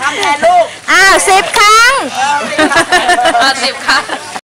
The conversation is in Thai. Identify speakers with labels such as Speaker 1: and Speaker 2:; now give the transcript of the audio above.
Speaker 1: ทำแทนลูก
Speaker 2: อ้าวสิบครั้ง
Speaker 3: สิบครั้ง